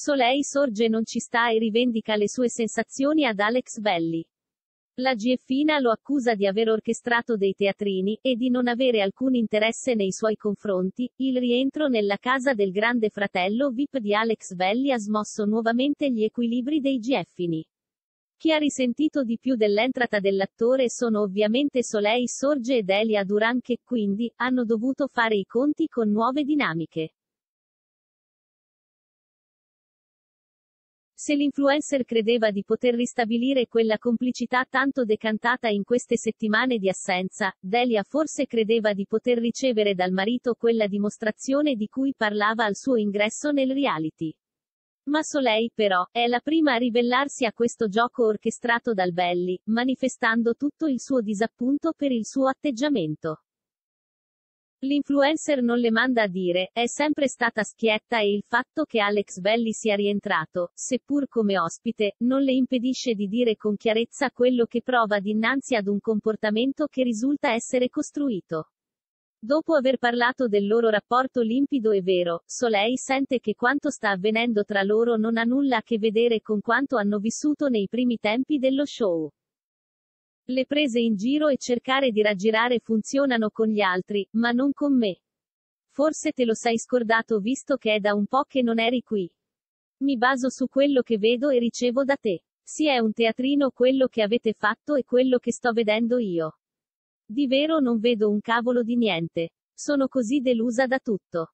Soleil sorge non ci sta e rivendica le sue sensazioni ad Alex Belli. La Gieffina lo accusa di aver orchestrato dei teatrini, e di non avere alcun interesse nei suoi confronti. Il rientro nella casa del grande fratello VIP di Alex Belli ha smosso nuovamente gli equilibri dei Gieffini. Chi ha risentito di più dell'entrata dell'attore sono ovviamente Soleil Sorge ed Elia Duran che, quindi, hanno dovuto fare i conti con nuove dinamiche. Se l'influencer credeva di poter ristabilire quella complicità tanto decantata in queste settimane di assenza, Delia forse credeva di poter ricevere dal marito quella dimostrazione di cui parlava al suo ingresso nel reality. Ma Soleil, però, è la prima a ribellarsi a questo gioco orchestrato dal Belli, manifestando tutto il suo disappunto per il suo atteggiamento. L'influencer non le manda a dire, è sempre stata schietta e il fatto che Alex Belli sia rientrato, seppur come ospite, non le impedisce di dire con chiarezza quello che prova dinanzi ad un comportamento che risulta essere costruito. Dopo aver parlato del loro rapporto limpido e vero, Soleil sente che quanto sta avvenendo tra loro non ha nulla a che vedere con quanto hanno vissuto nei primi tempi dello show. Le prese in giro e cercare di raggirare funzionano con gli altri, ma non con me. Forse te lo sei scordato visto che è da un po' che non eri qui. Mi baso su quello che vedo e ricevo da te. Sì è un teatrino quello che avete fatto e quello che sto vedendo io. Di vero non vedo un cavolo di niente. Sono così delusa da tutto.